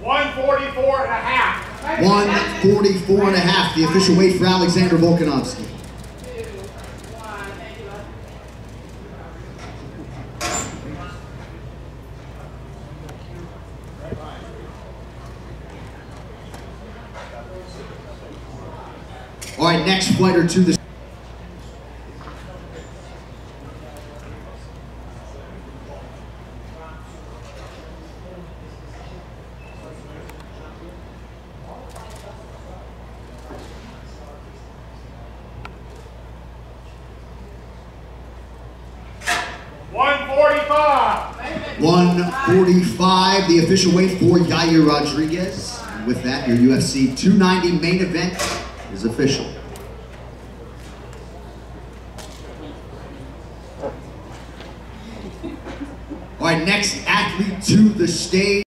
144 and a half. 144 and a half, the official weight for Alexander Volkanovski. All right, next fighter to the One forty-five. 145, the official weight for Yair Rodriguez. And with that, your UFC 290 main event is official. All right, next athlete to the stage.